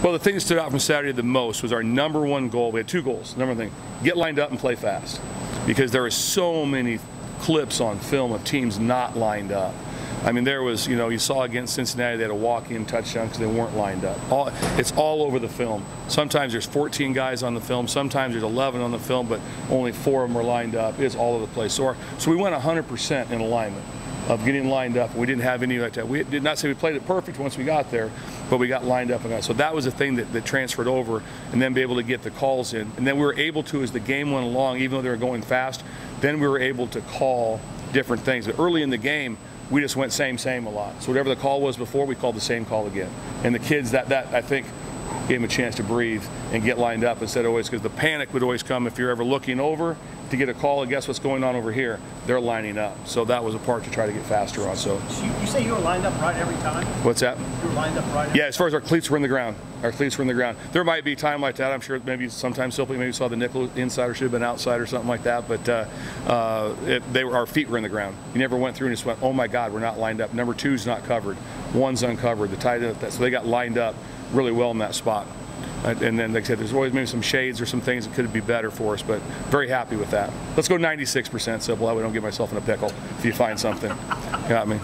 Well, the thing that stood out from Saturday the most was our number one goal. We had two goals. Number one thing, get lined up and play fast, because there are so many clips on film of teams not lined up. I mean, there was, you know, you saw against Cincinnati, they had a walk-in touchdown because they weren't lined up. All, it's all over the film. Sometimes there's 14 guys on the film. Sometimes there's 11 on the film, but only four of them were lined up. It's all over the place. So, our, so we went 100% in alignment of getting lined up. We didn't have any like that. We did not say we played it perfect once we got there, but we got lined up and got. So that was the thing that, that transferred over, and then be able to get the calls in. And then we were able to, as the game went along, even though they were going fast, then we were able to call different things. But early in the game, we just went same, same a lot. So whatever the call was before, we called the same call again. And the kids, that, that I think, gave him a chance to breathe and get lined up instead of always, because the panic would always come if you're ever looking over to get a call and guess what's going on over here? They're lining up. So that was a part to try to get faster on. So you, you say you were lined up right every time? What's that? You were lined up right Yeah, as far as our cleats were in the ground. Our cleats were in the ground. There might be time like that. I'm sure maybe sometimes simply maybe saw the nickel inside or should have been outside or something like that. But uh, uh, it, they were our feet were in the ground. You never went through and just went, oh my God, we're not lined up. Number two's not covered. One's uncovered. The tight end, so they got lined up really well in that spot. Uh, and then, like I said, there's always maybe some shades or some things that could be better for us, but very happy with that. Let's go 96% Sybil. I don't get myself in a pickle if you find something. Got me.